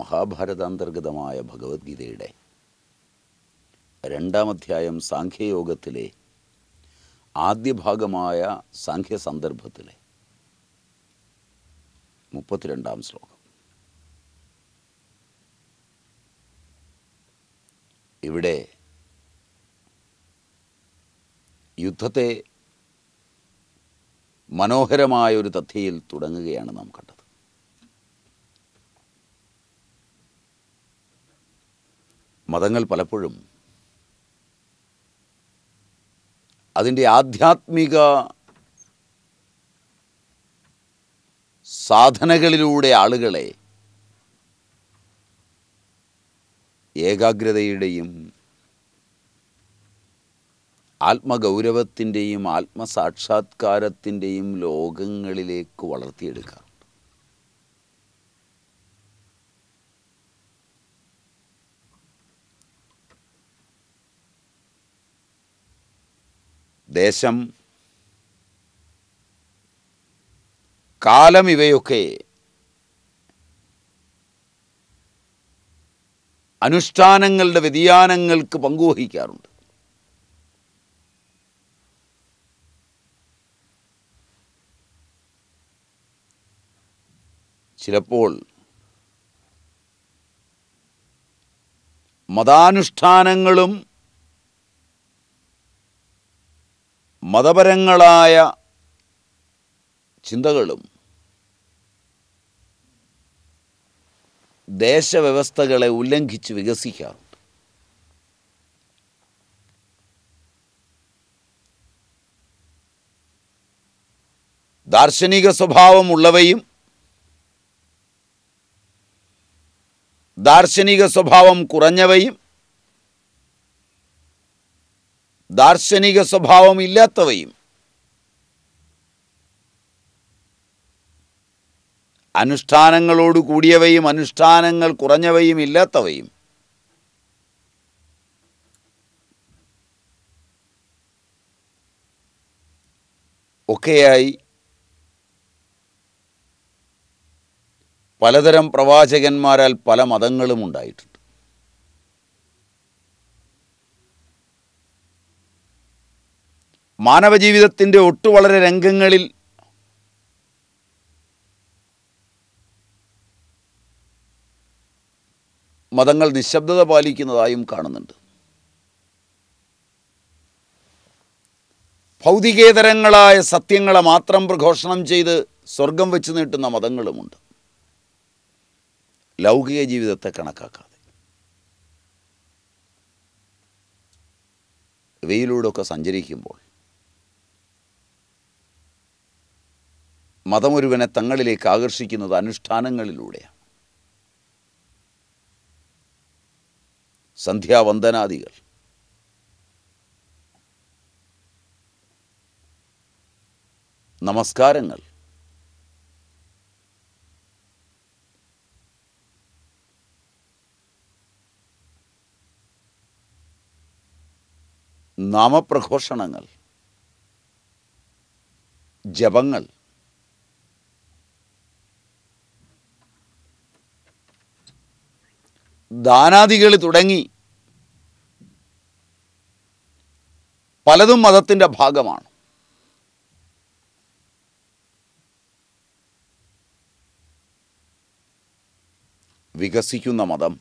മഹാഭാരതാന്തർഗതമായ ഭഗവത്ഗീതയുടെ രണ്ടാം അധ്യായം സാഖ്യയോഗത്തിലെ ആദ്യ ഭാഗമായ സാഖ്യ സന്ദർഭത്തിലെ മുപ്പത്തിരണ്ടാം ശ്ലോകം. ഇവിടെ യുദ്ധത്തെ മനോഹരമായ ഒരു തഥ്യയിൽ തുടങ്ങുകയാണ് നാം കണ്ടത്. മതങ്ങൾ പലപ്പോഴും അതിന്റെ ആധ്യാത്മിക സാധനകളിലൂടെ ആളുകളെ ഏകാഗ്രതയുടെയും ആത്മഗൗരവത്തിന്റെയും ആത്മസാക്ഷാത്കാരത്തിന്റെയും ലോകങ്ങളിലേക്ക് വളർത്തിയെടുക്കാം ദേശം കാലം ഇവയൊക്കെ അനുഷ്ഠാനങ്ങളുടെ വ്യതിയാനങ്ങൾക്ക് പങ്കുവഹിക്കാറുണ്ട്. ചിലപ്പോൾ മതാനുഷ്ഠാനങ്ങളും മതപരങ്ങളായ ചിന്തകളും ദേശവ്യവസ്ഥകളെ ഉല്ലംഘിച്ച് വികസിക്കാറുണ്ട്. ദാർശനിക സ്വഭാവമുള്ളവയും ദാർശനിക സ്വഭാവം കുറഞ്ഞവയും ദാർശനിക സ്വഭാവം ഇല്ലാത്തവയും അനുഷ്ഠാനങ്ങളോട് കൂടിയവയും അനുഷ്ഠാനങ്ങൾ കുറഞ്ഞവയും ഇല്ലാത്തവയും ഒക്കെയായി പലതരം പ്രവാചകന്മാരാൽ പല മതങ്ങളും ഉണ്ടായിട്ടുണ്ട്. മാനവജീവിതത്തിന്റെ ഒട്ടു വളരെ രംഗങ്ങളിൽ മതങ്ങൾ നിശബ്ദത പാലിക്കുന്നതായും കാണുന്നുണ്ട്. ഭൗതികേതരങ്ങളായ സത്യങ്ങളെ മാത്രം പ്രഘോഷണം ചെയ്ത് സ്വർഗം വെച്ച് നീട്ടുന്ന മതങ്ങളുമുണ്ട്. ലൗകിക ജീവിതത്തെ കണക്കാക്കാതെ. ഇവയിലൂടെയൊക്കെ സഞ്ചരിക്കുമ്പോൾ മതമൊരുവനെ തങ്ങളിലേക്ക് ആകർഷിക്കുന്നത് അനുഷ്ഠാനങ്ങളിലൂടെയാണ്. സന്ധ്യാവന്ദനാദികൾ. നമസ്കാരങ്ങൾ. നാമപ്രഘോഷണങ്ങൾ. ജപങ്ങൾ. ദാനാദികൾ തുടങ്ങി. പലതും മതത്തിന്റെ ഭാഗമാണ്. വികസിക്കുന്ന മതം.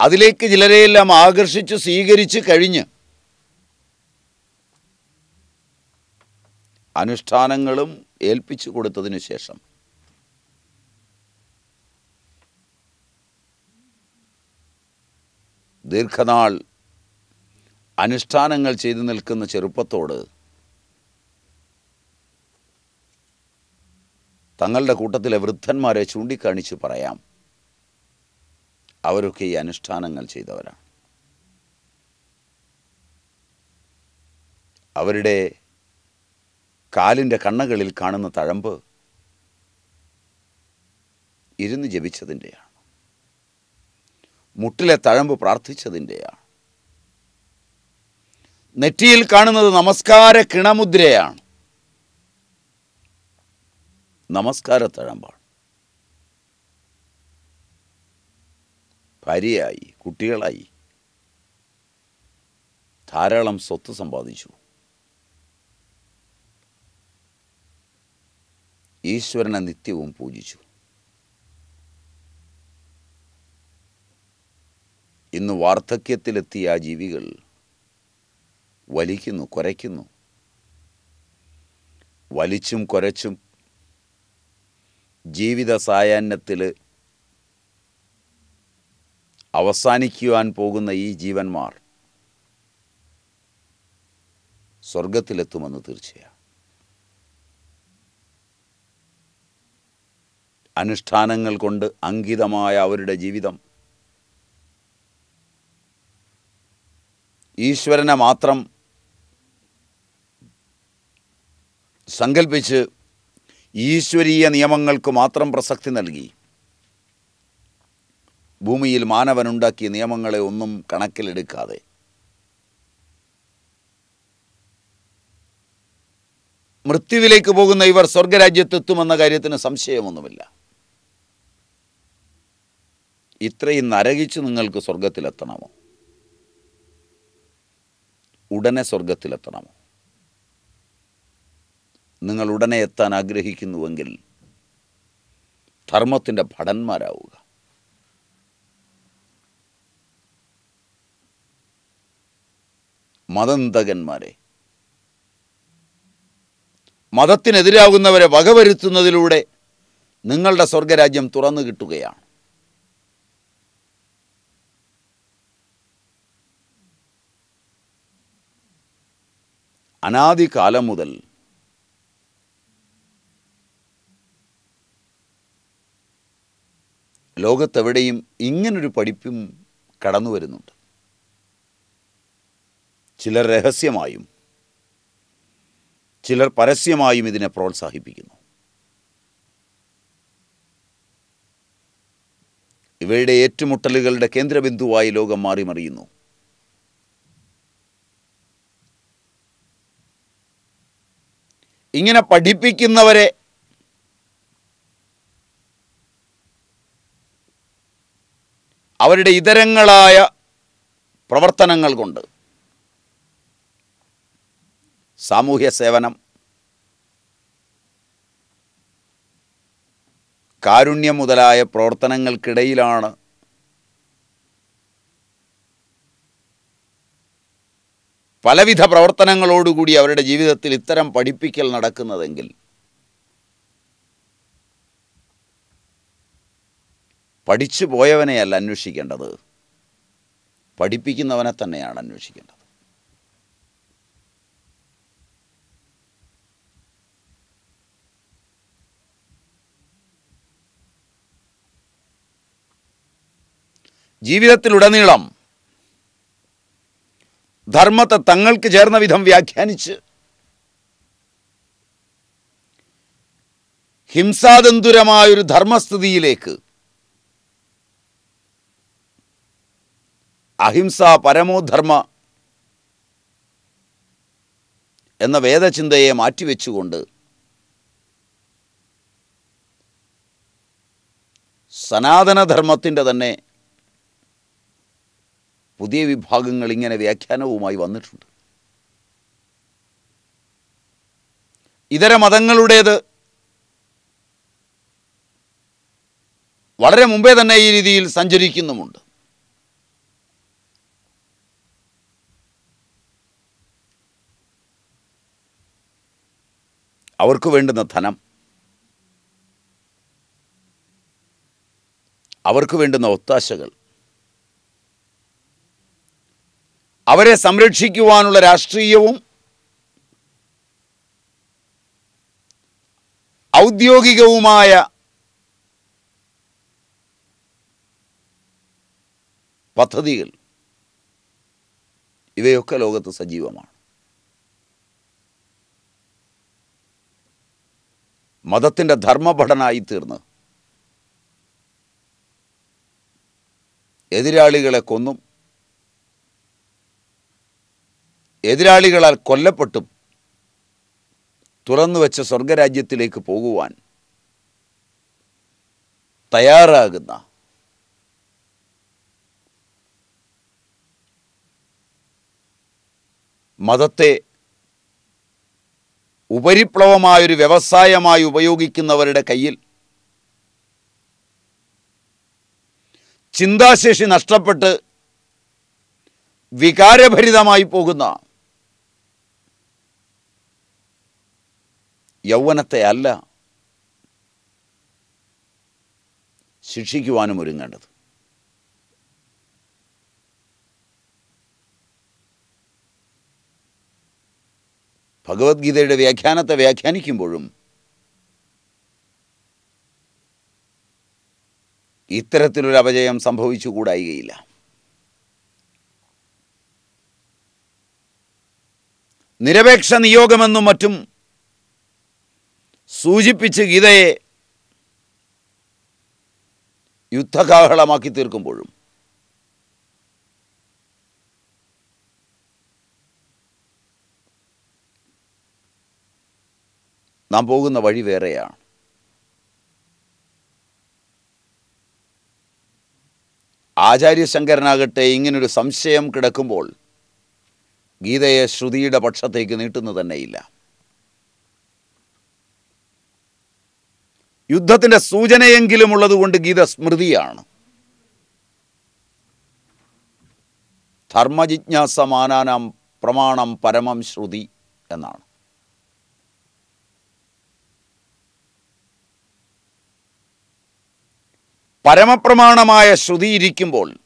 അതിലേക്ക് ചിലരെയെല്ലാം ആകർഷിച്ച് സ്വീകരിച്ച് കഴിഞ്ഞ് അനുഷ്ഠാനങ്ങളും ഏൽപ്പിച്ചു കൊടുത്തതിനു ശേഷം. ദീർഘനാൾ അനുഷ്ഠാനങ്ങൾ ചെയ്തു നിൽക്കുന്ന ചെറുപ്പത്തോട് തങ്ങളുടെ കൂട്ടത്തിലെ വൃദ്ധന്മാരെ ചൂണ്ടിക്കാണിച്ച് പറയാം അവരൊക്കെ ഈ അനുഷ്ഠാനങ്ങൾ ചെയ്തവരാണ്. അവരുടെ കാലിന്റെ കണ്ണകളിൽ കാണുന്ന തഴമ്പ് ഇരുന്ന് ജപിച്ചതിന്റെയാണ് മുട്ടിലെ തഴമ്പ് പ്രാർത്ഥിച്ചതിന്റെയാണ് നെറ്റിയിൽ കാണുന്നത് നമസ്കാര കിണമുദ്രയാണ്. നമസ്കാര തഴമ്പാണ്. ഭാര്യയായി കുട്ടികളായി ധാരാളം സ്വത്ത് സമ്പാദിച്ചു. ഈശ്വരനെ നിത്യവും പൂജിച്ചു. ഇന്ന് വാർദ്ധക്യത്തിലെത്തിയ ആ ജീവികൾ വലിക്കുന്നു കുരയ്ക്കുന്നു വലിച്ചും കുരച്ചും ജീവിത സായാഹ്നത്തിൽ അവസാനിക്കുവാൻ പോകുന്ന ഈ ജീവന്മാർ സ്വർഗത്തിലെത്തുമെന്ന് തീർച്ചയാണ് അനുഷ്ഠാനങ്ങൾ കൊണ്ട് അങ്കിതമായ അവരുടെ ജീവിതം. ഈശ്വരനെ മാത്രം സങ്കല്പിച്ച് ഈശ്വരീയ നിയമങ്ങൾക്ക് മാത്രം പ്രസക്തി നൽകി. ഭൂമിയിൽ മാനവനുണ്ടാക്കിയ നിയമങ്ങളെ ഒന്നും കണക്കിലെടുക്കാതെ. മൃത്യുവിലേക്ക് പോകുന്ന ഇവർ സ്വർഗരാജ്യത്തെത്തുമെന്ന കാര്യത്തിന് സംശയമൊന്നുമില്ല. ഇത്രയും നരകിച്ച് നിങ്ങൾക്ക് സ്വർഗത്തിലെത്തണമോ ഉടനെ സ്വർഗത്തിലെത്തണമോ നിങ്ങൾ ഉടനെ എത്താൻ ആഗ്രഹിക്കുന്നുവെങ്കിൽ ധർമ്മത്തിന്റെ ഭടന്മാരാവുക. മതന്തകന്മാരെ മതത്തിനെതിരാകുന്നവരെ വകവരുത്തുന്നതിലൂടെ നിങ്ങളുടെ സ്വർഗരാജ്യം തുറന്നു കിട്ടുകയാണ്. അനാദികാലം മുതൽ ലോകത്തെവിടെയും ഇങ്ങനൊരു പഠിപ്പും കടന്നു വരുന്നുണ്ട്. ചിലർ രഹസ്യമായും ചിലർ പരസ്യമായും ഇതിനെ പ്രോത്സാഹിപ്പിക്കുന്നു. ഇവയുടെ ഏറ്റുമുട്ടലുകളുടെ കേന്ദ്രബിന്ദുവായി ലോകം മാറി ഇങ്ങനെ പഠിപ്പിക്കുന്നവരെ അവരുടെ ഇതരങ്ങളായ പ്രവർത്തനങ്ങൾ കൊണ്ട് സാമൂഹ്യ സേവനം കാരുണ്യം മുതലായ പ്രവർത്തനങ്ങൾക്കിടയിലാണ് പലവിധ പ്രവർത്തനങ്ങളോടുകൂടി അവരുടെ ജീവിതത്തിൽ ഇത്തരം പഠിപ്പിക്കൽ നടക്കുന്നതെങ്കിൽ പഠിച്ചു പോയവനെയല്ല അന്വേഷിക്കേണ്ടത്. പഠിപ്പിക്കുന്നവനെ തന്നെയാണ് അന്വേഷിക്കേണ്ടത്. ജീവിതത്തിലുടനീളം ധർമ്മത്തെ തങ്ങൾക്ക് ചേർന്ന വിധം വ്യാഖ്യാനിച്ച് ഹിംസാതന്തുരമായൊരു ധർമ്മസ്ഥിതിയിലേക്ക് അഹിംസ പരമോധർമ്മ എന്ന വേദചിന്തയെ മാറ്റിവെച്ചുകൊണ്ട് സനാതനധർമ്മത്തിന്റെ തന്നെ പുതിയ വിഭാഗങ്ങൾ ഇങ്ങനെ വ്യാഖ്യാനവുമായി വന്നിട്ടുണ്ട്. ഇതര മതങ്ങളുടേത് വളരെ മുമ്പേ തന്നെ ഈ രീതിയിൽ സഞ്ചരിക്കുന്നുമുണ്ട്. അവർക്ക് വേണ്ടുന്ന ധനം അവർക്ക് വേണ്ടുന്ന ഒത്താശകൾ അവരെ സംരക്ഷിക്കുവാനുള്ള രാഷ്ട്രീയവും ഔദ്യോഗികവുമായ പദ്ധതികൾ ഇവയൊക്കെ ലോകത്ത് സജീവമാണ്. മതത്തിന്റെ ധർമ്മഭടനായി തീർന്ന് എതിരാളികളെ കൊന്നും എതിരാളികളാൽ കൊല്ലപ്പെട്ടും തുറന്നു വെച്ച സ്വർഗരാജ്യത്തിലേക്ക് പോകുവാൻ തയ്യാറാകുന്ന മതത്തെ ഉപരിപ്ലവമായൊരു വ്യവസായമായി ഉപയോഗിക്കുന്നവരുടെ കയ്യിൽ ചിന്താശേഷി നഷ്ടപ്പെട്ട് വികാരഭരിതമായി പോകുന്ന യൗവനത്തെ അല്ല ശിക്ഷിക്കുവാനും ഒരുങ്ങേണ്ടത്. ഭഗവത്ഗീതയുടെ വ്യാഖ്യാനത്തെ വ്യാഖ്യാനിക്കുമ്പോഴും ഇത്തരത്തിലൊരു അപജയം സംഭവിച്ചുകൂടായികയില്ല. നിരപേക്ഷ നിയോഗമെന്നും മറ്റും സൂചിപ്പിച്ച് ഗീതയെ യുദ്ധകാഹളമാക്കി തീർക്കുമ്പോഴും നാം പോകുന്ന വഴി വേറെയാണ്. ആചാര്യശങ്കരനാകട്ടെ ഇങ്ങനൊരു സംശയം കിടക്കുമ്പോൾ ഗീതയെ ശ്രുതിയുടെ പക്ഷത്തേക്ക് നീട്ടുന്നു തന്നെയില്ല. യുദ്ധത്തിന്റെ സൂചനയെങ്കിലും ഉള്ളതുകൊണ്ട് ഗീത സ്മൃതിയാണ്. ധർമ്മജിജ്ഞാസമാനാനാം പ്രമാണം പരമം ശ്രുതി എന്നാണ്. പരമപ്രമാണമായ ശ്രുതി ഇരിക്കുമ്പോൾ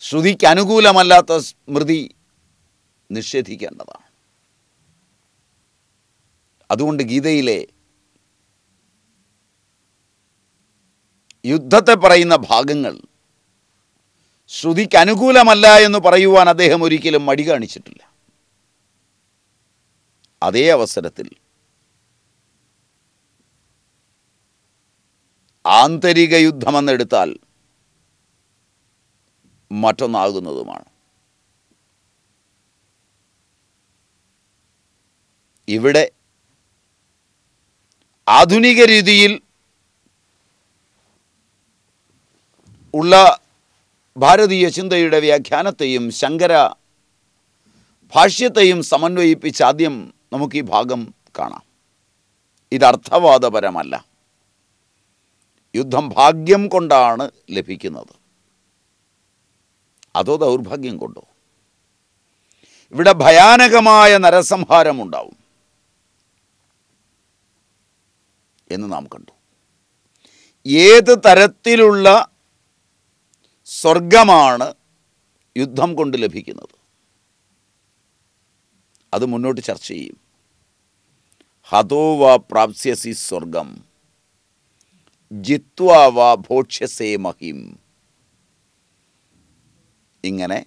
ശ്രുതിക്ക് അനുകൂലമല്ലാത്ത സ്മൃതി നിഷേധിക്കേണ്ടതാണ്. അതുകൊണ്ട് ഗീതയിലെ യുദ്ധത്തെ പറയുന്ന ഭാഗങ്ങൾ. ശ്രുതിക്ക് അനുകൂലമല്ല എന്ന് പറയുവാൻ അദ്ദേഹം ഒരിക്കലും മടി കാണിച്ചിട്ടില്ല. അതേ അവസരത്തിൽ ആന്തരിക യുദ്ധമെന്നെടുത്താൽ മറ്റൊന്നാകുന്നതുമാണ്. ഇവിടെ ആധുനിക രീതിയിൽ ഉള്ള ഭാരതീയ ചിന്തയുടെ വ്യാഖ്യാനത്തെയും ശങ്കര ഭാഷ്യത്തെയും സമന്വയിപ്പിച്ച് ആദ്യം നമുക്ക് ഈ ഭാഗം കാണാം. ഇത് അർത്ഥവാദപരമല്ല. യുദ്ധം ഭാഗ്യം കൊണ്ടാണ് ലഭിക്കുന്നത്. അതോ ദൗർഭാഗ്യം കൊണ്ടോ? ഇവിടെ ഭയാനകമായ നരസംഹാരം ഉണ്ടാവും. എന്ന് നാം കണ്ടു. ഏത് തരത്തിലുള്ള സ്വർഗമാണ് യുദ്ധം കൊണ്ട് ലഭിക്കുന്നത്. അത് മുന്നോട്ട് ചർച്ച ചെയ്യും. ഹതോവ പ്രാപ്സ്യസി സ്വർഗം ജിത്വാവ ഭോക്ഷ്യസേ മഹിം. ഇങ്ങനെ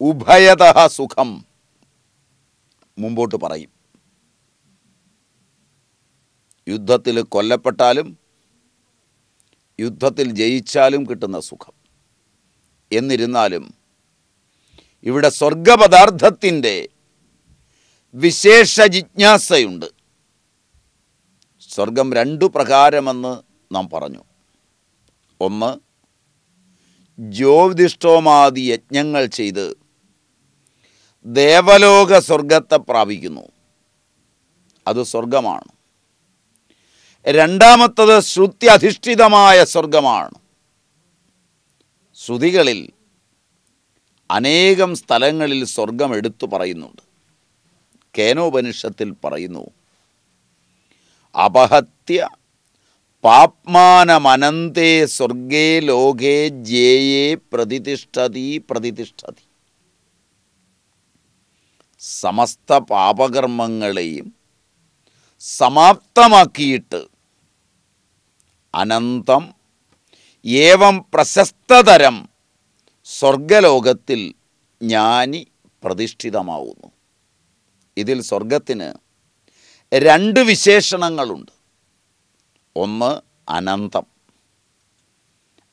ഉഭയത സുഖം മുമ്പോട്ട് പറയും. യുദ്ധത്തിൽ കൊല്ലപ്പെട്ടാലും യുദ്ധത്തിൽ ജയിച്ചാലും കിട്ടുന്ന സുഖം. എന്നിരുന്നാലും ഇവിടെ സ്വർഗപദാർത്ഥത്തിന്റെ വിശേഷ ജിജ്ഞാസയുണ്ട്. സ്വർഗം രണ്ടു പ്രകാരമെന്ന് നാം പറഞ്ഞു. ഒന്ന് ജ്യോതിഷ്ടോമാദി യജ്ഞങ്ങൾ ചെയ്ത് ദേവലോക സ്വർഗത്തെ പ്രാപിക്കുന്നു. അത് സ്വർഗമാണ്. രണ്ടാമത്തത് ശ്രുതി അധിഷ്ഠിതമായ സ്വർഗമാണ്. ശ്രുതികളിൽ അനേകം സ്ഥലങ്ങളിൽ സ്വർഗം എടുത്തു പറയുന്നുണ്ട്. കേനോപനിഷത്തിൽ പറയുന്നു അപഹത്യ പാപ്മാനമനന്തേ സ്വർഗേ ലോകേ ജേയേ പ്രതിഷ്ഠതി പ്രതിഷ്ഠതി. സമസ്ത പാപകർമ്മങ്ങളെയും സമാപ്തമാക്കിയിട്ട് അനന്തം ഏവം പ്രശസ്തതരം സ്വർഗലോകത്തിൽ ജ്ഞാനി പ്രതിഷ്ഠിതമാവുന്നു. ഇതിൽ സ്വർഗത്തിന് രണ്ട് വിശേഷണങ്ങളുണ്ട്. ഒന്ന് അനന്തം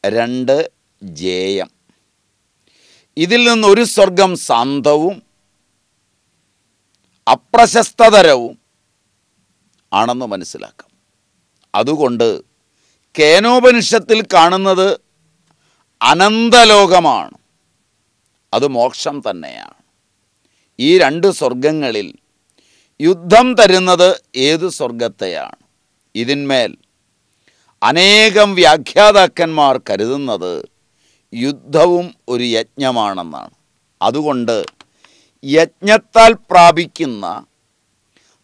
രണ്ട് ജേയം. ഇതിൽ നിന്നൊരു സ്വർഗം ശാന്തവും അപ്രശസ്തതരവും ആണെന്ന് മനസ്സിലാക്കാം. അതുകൊണ്ട് കേനോപനിഷത്തിൽ കാണുന്നത് അനന്തലോകമാണ്. അത് മോക്ഷം തന്നെയാണ്. ഈ രണ്ട് സ്വർഗങ്ങളിൽ യുദ്ധം തരുന്നത് ഏത് സ്വർഗത്തെയാണ് ഇതിന്മേൽ അനേകം വ്യാഖ്യാതാക്കന്മാർ കരുതുന്നത് യുദ്ധവും ഒരു യജ്ഞമാണെന്നാണ്. അതുകൊണ്ട് യജ്ഞത്താൽ പ്രാപിക്കുന്ന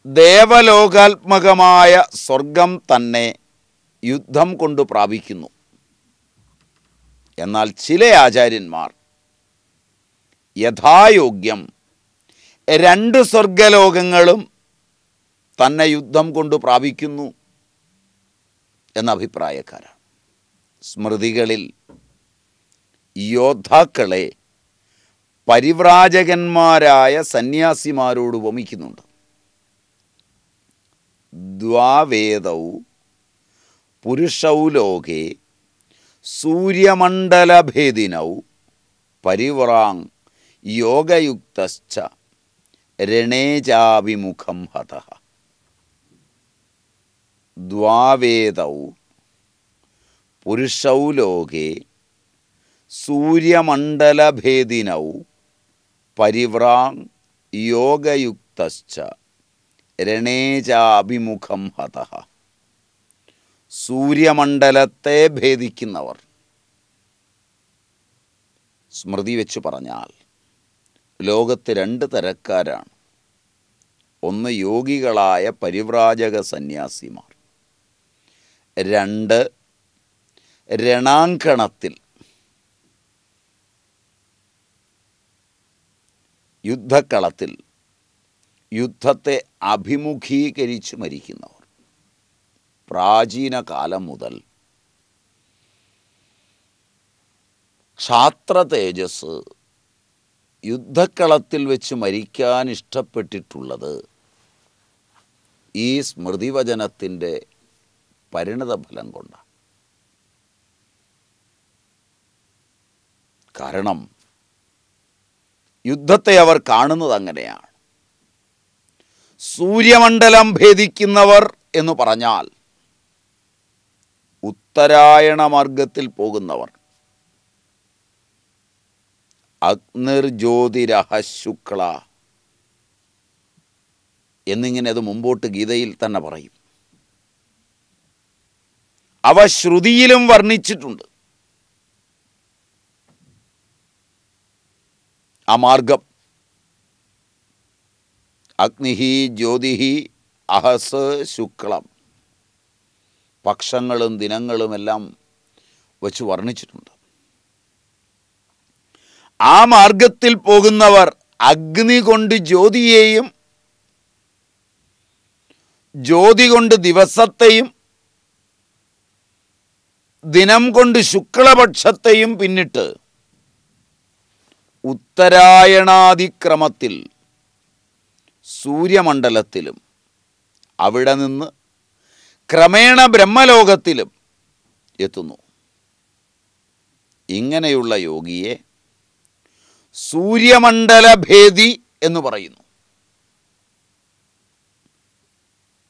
ദേവലോകാത്മകമായ സ്വർഗം തന്നെ യുദ്ധം കൊണ്ട് പ്രാപിക്കുന്നു. എന്നാൽ ചില ആചാര്യന്മാർ യഥായോഗ്യം രണ്ട് സ്വർഗലോകങ്ങളും തന്നെ യുദ്ധം കൊണ്ട് പ്രാപിക്കുന്നു എന്ന അഭിപ്രായക്കാരാണ്. സ്മൃതികളിൽ യോദ്ധാക്കളെ പരിവ്രാജകന്മാരായ സന്യാസിമാരോട് ഉപമിക്കുന്നുണ്ട് ദ്വാവേദൗ പുരുഷൗ ലോകേ സൂര്യമണ്ഡലഭേദിനൗ പരിവ്രാങ് യോഗയുക്തശ്ച രണേജാഭിമുഖം ഹത. ദ്വാവേദൗ പുരുഷൗ ലോകേ സൂര്യമണ്ഡലഭേദിനൗ പരിവ്രാങ് യോഗയുക്തശ്ച രണേജാഭിമുഖം ഹത. സൂര്യമണ്ഡലത്തെ ഭേദിക്കുന്നവർ. സ്മൃതി വെച്ച് പറഞ്ഞാൽ ലോകത്ത് രണ്ട് തരക്കാരാണ്. ഒന്ന് യോഗികളായ പരിവ്രാജക സന്യാസിമാർ. രണ്ട് രണാങ്കണത്തിൽ യുദ്ധക്കളത്തിൽ യുദ്ധത്തെ അഭിമുഖീകരിച്ച് മരിക്കുന്നവർ. പ്രാചീന കാലം മുതൽ. ക്ഷാത്ര തേജസ് യുദ്ധക്കളത്തിൽ വെച്ച് മരിക്കാൻ ഇഷ്ടപ്പെട്ടിട്ടുള്ളത് ഈ സ്മൃതിവചനത്തിന്റെ പരിണതഫലം കൊണ്ടാണ്. കാരണം യുദ്ധത്തെ അവർ കാണുന്നത് അങ്ങനെയാണ്. സൂര്യമണ്ഡലം ഭേദിക്കുന്നവർ എന്ന് പറഞ്ഞാൽ ഉത്തരായണ മാർഗത്തിൽ പോകുന്നവർ. അഗ്നിർജ്യോതിരഹശുക്ല എന്നിങ്ങനെ അത് മുമ്പോട്ട് ഗീതയിൽ തന്നെ പറയും. അവ ശ്രുതിയിലും വർണിച്ചിട്ടുണ്ട്. ആ മാർഗം അഗ്നിഹി ജ്യോതിഹി അഹസ് ശുക്ലം. പക്ഷങ്ങളും ദിനങ്ങളുമെല്ലാം വച്ച് വർണിച്ചിട്ടുണ്ട്. ആ മാർഗത്തിൽ പോകുന്നവർ അഗ്നി കൊണ്ട് ജ്യോതിയെയും ജ്യോതി കൊണ്ട് ദിവസത്തെയും ദിനം കൊണ്ട് ശുക്ലപക്ഷത്തെയും പിന്നിട്ട് ഉത്തരായണാതിക്രമത്തിൽ സൂര്യമണ്ഡലത്തിലും അവിടെ നിന്ന് ക്രമേണ ബ്രഹ്മലോകത്തിലും എത്തുന്നു. ഇങ്ങനെയുള്ള യോഗിയെ സൂര്യമണ്ഡലഭേദി എന്ന് പറയുന്നു.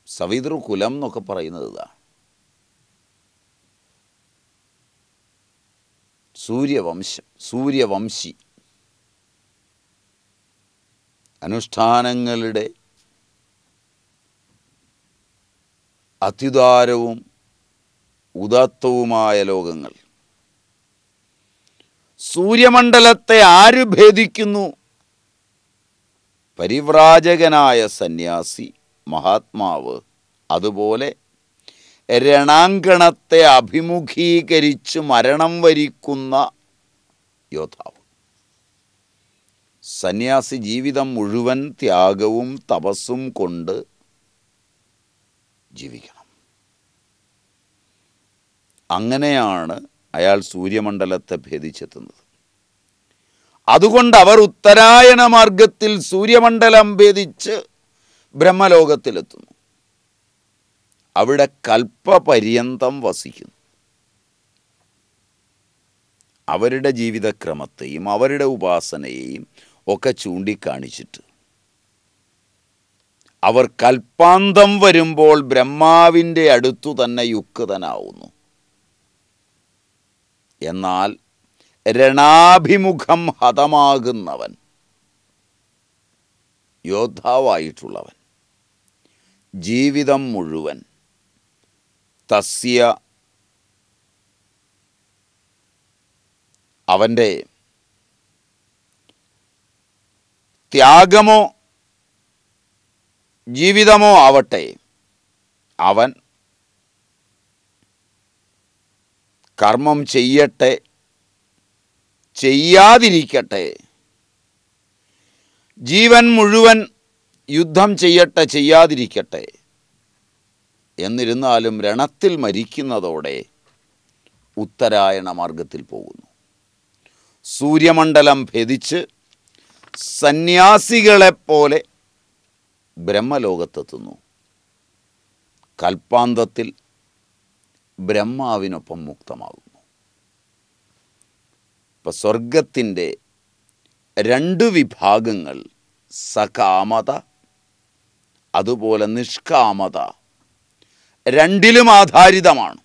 സവിതൃകുലം എന്നൊക്കെ പറയുന്നത് ഇതാണ് സൂര്യവംശം സൂര്യവംശി. അനുഷ്ഠാനങ്ങളുടെ അത്യുദാരവും ഉദാത്തവുമായ ലോകങ്ങൾ. സൂര്യമണ്ഡലത്തെ ആര് ഭേദിക്കുന്നു? പരിവ്രാജകനായ സന്യാസി മഹാത്മാവ്. അതുപോലെ രണാങ്കണത്തെ അഭിമുഖീകരിച്ച് മരണം വരിക്കുന്ന യോദ്ധാവ്. സന്യാസി ജീവിതം മുഴുവൻ ത്യാഗവും തപസ്സും കൊണ്ട് ജീവിക്കണം. അങ്ങനെയാണ് അയാൾ സൂര്യമണ്ഡലത്തെ ഭേദിച്ചെത്തുന്നത്. അതുകൊണ്ട് അവർ ഉത്തരായണ മാർഗത്തിൽ സൂര്യമണ്ഡലം ഭേദിച്ച് ബ്രഹ്മലോകത്തിലെത്തുന്നു. അവിടെ കൽപ്പപര്യന്തം വസിക്കുന്നു. അവരുടെ ജീവിതക്രമത്തെയും അവരുടെ ഉപാസനയെയും ഒക്കെ ചൂണ്ടിക്കാണിച്ചിട്ട് അവർ കൽപ്പാന്തം വരുമ്പോൾ ബ്രഹ്മാവിന്റെ അടുത്തു തന്നെ യുക്തനാവുന്നു. എന്നാൽ രണാഭിമുഖം ഹതമാകുന്നവൻ യോദ്ധാവായിട്ടുള്ളവൻ ജീവിതം മുഴുവൻ തസ്യ അവന്റെ ത്യാഗമോ ജീവിതമോ ആവട്ടെ? അവൻ കർമ്മം ചെയ്യട്ടെ ചെയ്യാതിരിക്കട്ടെ. ജീവൻ മുഴുവൻ യുദ്ധം ചെയ്യട്ടെ ചെയ്യാതിരിക്കട്ടെ. എന്നിരുന്നാലും രണത്തിൽ മരിക്കുന്നതോടെ ഉത്തരായണ മാർഗത്തിൽ പോകുന്നു. സൂര്യമണ്ഡലം ഭേദിച്ച് സന്യാസികളെപ്പോലെ ബ്രഹ്മലോകത്തെത്തുന്നു. കൽപ്പാന്തത്തിൽ ബ്രഹ്മാവിനൊപ്പം മുക്തമാകുന്നു. ഇപ്പം സ്വർഗത്തിന്റെ രണ്ട് വിഭാഗങ്ങൾ സകാമത അതുപോലെ നിഷ്കാമത രണ്ടിലും ആധാരിതമാണ്.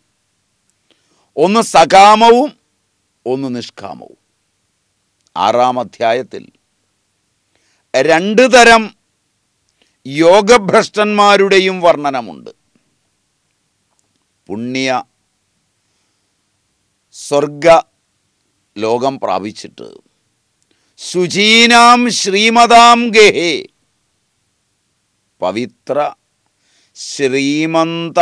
ഒന്ന് സകാമവും ഒന്ന് നിഷ്കാമവും. ആറാം അധ്യായത്തിൽ രണ്ട് തരം യോഗഭ്രഷ്ടന്മാരുടെയും വർണനമുണ്ട്. പുണ്യ സ്വർഗ ലോകം പ്രാപിച്ചിട്ട് ശുചീനാം ശ്രീമതാം ഗേഹേ പവിത്ര ശ്രീമന്ത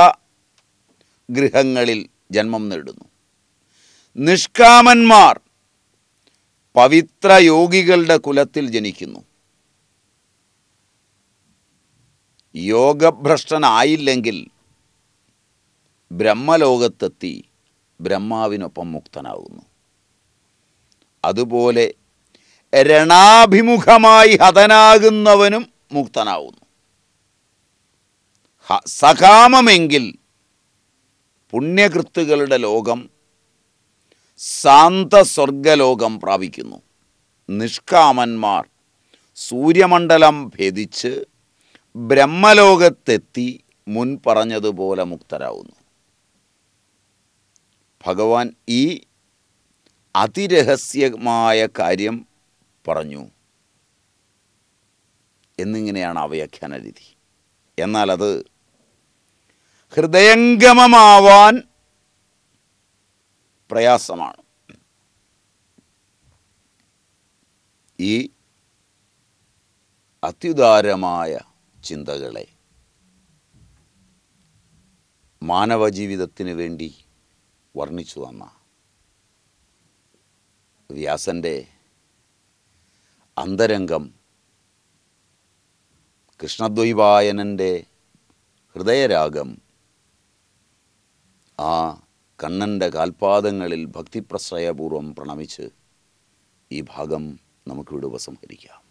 ഗൃഹങ്ങളിൽ ജന്മം നേടുന്നു. നിഷ്കാമന്മാർ പവിത്ര യോഗികളുടെ കുലത്തിൽ ജനിക്കുന്നു. യോഗഭ്രഷ്ടനായില്ലെങ്കിൽ ബ്രഹ്മലോകത്തെത്തി ബ്രഹ്മാവിനൊപ്പം മുക്തനാകുന്നു. അതുപോലെ രണാഭിമുഖമായി ഹതനാകുന്നവനും മുക്തനാവുന്നു സകാമമെങ്കിൽ പുണ്യകൃത്തുകളുടെ ലോകം ശാന്തസ്വർഗലോകം പ്രാപിക്കുന്നു. നിഷ്കാമന്മാർ സൂര്യമണ്ഡലം ഭേദിച്ച് ബ്രഹ്മലോകത്തെത്തി മുൻ പറഞ്ഞതുപോലെ മുക്തരാകുന്നു ഭഗവാൻ ഈ അതിരഹസ്യമായ കാര്യം പറഞ്ഞു. എന്നിങ്ങനെയാണ് അവ്യാഖ്യാന രീതി. എന്നാൽ അത് ഹൃദയംഗമമാവാൻ പ്രയാസമാണ്. ഈ അത്യുദാരമായ ചിന്തകളെ. മാനവ ജീവിതത്തിന് വേണ്ടി വർണിച്ചു തന്ന വ്യാസന്റെ അന്തരംഗം കൃഷ്ണദ്വൈപായനന്റെ ഹൃദയരാഗം ആ കണ്ണന്റെ കാൽപാദങ്ങളിൽ ഭക്തിപ്രശ്രയപൂർവം പ്രണമിച്ച് ഈ ഭാഗം നമുക്കിവിടെ ഉപസംഹരിക്കാം.